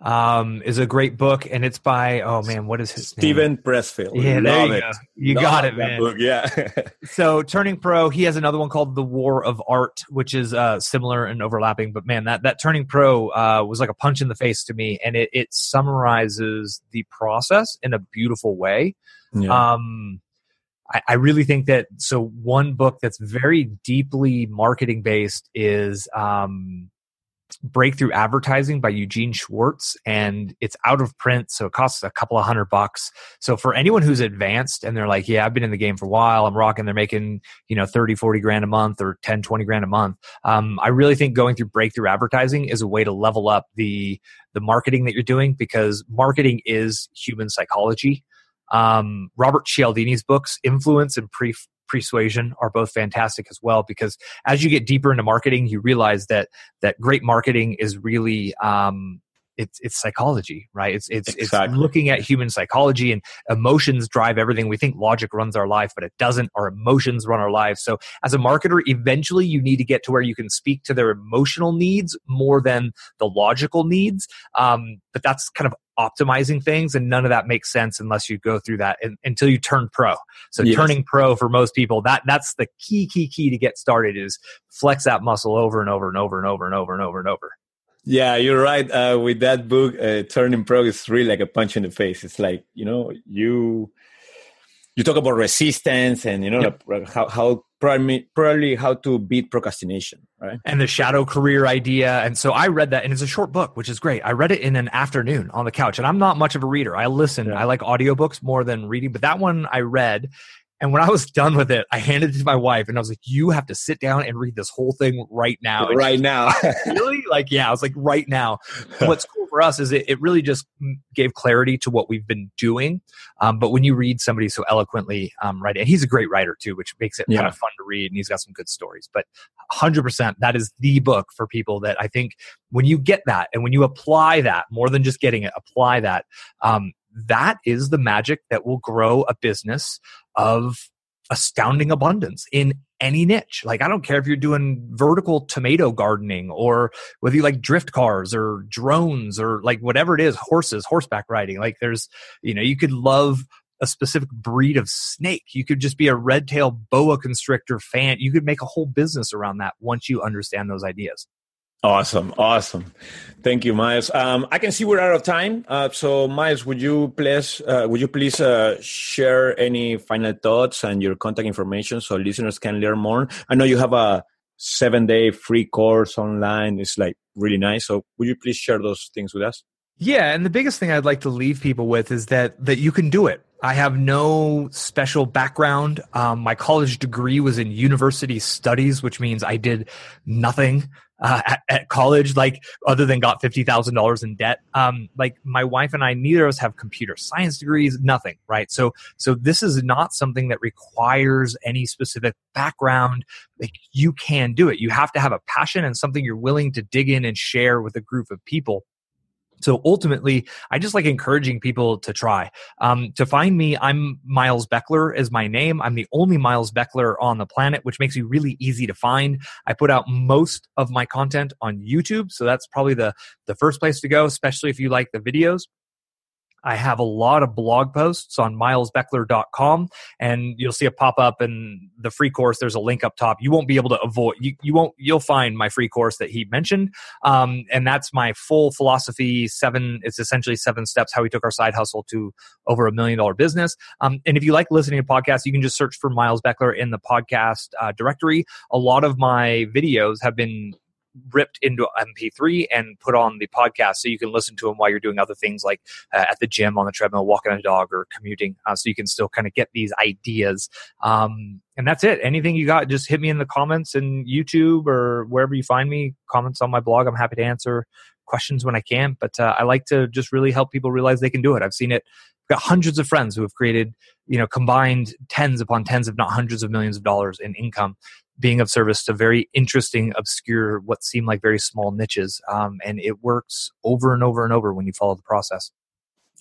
Um, is a great book, and it's by oh man, what is his name? Steven Pressfield. Yeah, there you it. go. You Love got it, man. Book. Yeah. <laughs> so turning pro he has another one called the war of art which is uh, similar and overlapping but man that, that turning pro uh, was like a punch in the face to me and it, it summarizes the process in a beautiful way yeah. um, I, I really think that so one book that's very deeply marketing based is um, breakthrough advertising by eugene schwartz and it's out of print so it costs a couple of hundred bucks. So for anyone who's advanced and they're like yeah i've been in the game for a while i'm rocking they're making you know 30 40 grand a month or 10 20 grand a month. Um, i really think going through breakthrough advertising is a way to level up the the marketing that you're doing because marketing is human psychology um, Robert Cialdini's books, Influence and Pre- Persuasion, are both fantastic as well because as you get deeper into marketing, you realize that that great marketing is really um, it's it's psychology, right? It's it's exactly. it's looking at human psychology and emotions drive everything. We think logic runs our life, but it doesn't. Our emotions run our lives. So as a marketer, eventually you need to get to where you can speak to their emotional needs more than the logical needs. Um, but that's kind of optimizing things and none of that makes sense unless you go through that in, until you turn pro so yes. turning pro for most people that that's the key key key to get started is flex that muscle over and over and over and over and over and over and over yeah, you're right. Uh, with that book, uh, Turning Pro is really like a punch in the face. It's like you know you you talk about resistance and you know yep. how how probably probably how to beat procrastination, right? And the shadow career idea. And so I read that, and it's a short book, which is great. I read it in an afternoon on the couch, and I'm not much of a reader. I listen. Yeah. I like audiobooks more than reading, but that one I read and when I was done with it, I handed it to my wife and I was like, you have to sit down and read this whole thing right now. And right now. <laughs> really? Like, yeah, I was like, right now. <laughs> What's cool for us is it, it really just gave clarity to what we've been doing. Um, but when you read somebody so eloquently, um, right, and he's a great writer too, which makes it yeah. kind of fun to read and he's got some good stories. But 100%, that is the book for people that I think when you get that and when you apply that more than just getting it, apply that, um, that is the magic that will grow a business of astounding abundance in any niche. Like, I don't care if you're doing vertical tomato gardening or whether you like drift cars or drones or like whatever it is, horses, horseback riding. Like, there's, you know, you could love a specific breed of snake. You could just be a red tail boa constrictor fan. You could make a whole business around that once you understand those ideas. Awesome, awesome. Thank you, Miles. Um, I can see we're out of time. Uh, so, Miles, would you please uh, would you please uh, share any final thoughts and your contact information so listeners can learn more? I know you have a seven day free course online. It's like really nice. So, would you please share those things with us? Yeah, and the biggest thing I'd like to leave people with is that that you can do it. I have no special background. Um, my college degree was in university studies, which means I did nothing uh, at, at, college, like other than got fifty thousand dollars in debt. Um, like my wife and I, neither of us have computer science degrees, nothing, right? So, so this is not something that requires any specific background. Like you can do it. You have to have a passion and something you're willing to dig in and share with a group of people. So ultimately, I just like encouraging people to try. Um, to find me, I'm Miles Beckler is my name. I'm the only Miles Beckler on the planet, which makes me really easy to find. I put out most of my content on YouTube, so that's probably the the first place to go, especially if you like the videos. I have a lot of blog posts on milesbeckler.com and you'll see a pop up in the free course. There's a link up top. You won't be able to avoid, you, you won't, you'll find my free course that he mentioned. Um, and that's my full philosophy seven. It's essentially seven steps how we took our side hustle to over a million dollar business. Um, and if you like listening to podcasts, you can just search for Miles Beckler in the podcast uh, directory. A lot of my videos have been ripped into MP3 and put on the podcast so you can listen to them while you're doing other things like uh, at the gym, on the treadmill, walking a dog, or commuting. Uh, so you can still kind of get these ideas. Um, and that's it. Anything you got, just hit me in the comments in YouTube or wherever you find me. Comments on my blog. I'm happy to answer questions when I can. But uh, I like to just really help people realize they can do it. I've seen it. Got hundreds of friends who have created, you know, combined tens upon tens, if not hundreds of millions of dollars in income being of service to very interesting, obscure, what seem like very small niches. Um, and it works over and over and over when you follow the process.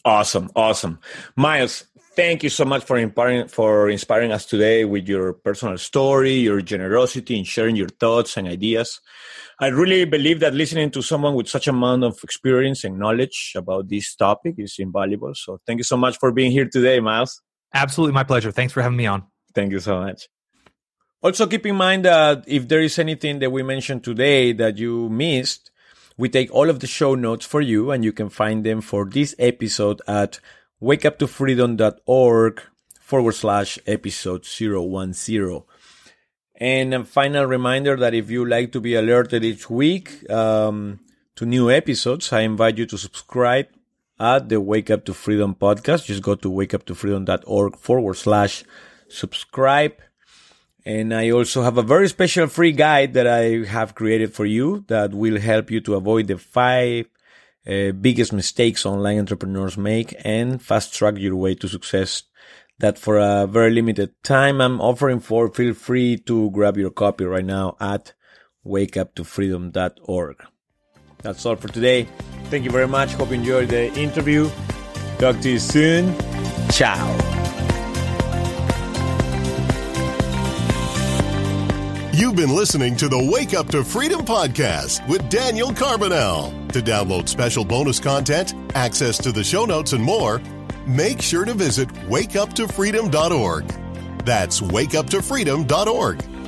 Awesome, awesome, Miles. Thank you so much for inspiring for inspiring us today with your personal story, your generosity in sharing your thoughts and ideas. I really believe that listening to someone with such amount of experience and knowledge about this topic is invaluable. So thank you so much for being here today, Miles. Absolutely my pleasure. Thanks for having me on. Thank you so much. Also, keep in mind that if there is anything that we mentioned today that you missed, we take all of the show notes for you and you can find them for this episode at wakeuptofreedom.org forward slash episode 010. And a final reminder that if you like to be alerted each week um, to new episodes, I invite you to subscribe at the Wake Up to Freedom podcast. Just go to wakeuptofreedom.org forward slash subscribe. And I also have a very special free guide that I have created for you that will help you to avoid the five uh, biggest mistakes online entrepreneurs make and fast track your way to success. That for a very limited time I'm offering for. Feel free to grab your copy right now at wakeuptofreedom.org. That's all for today. Thank you very much. Hope you enjoyed the interview. Talk to you soon. Ciao. You've been listening to the Wake Up to Freedom podcast with Daniel Carbonel. To download special bonus content, access to the show notes, and more, make sure to visit wakeuptofreedom.org. That's wakeuptofreedom.org.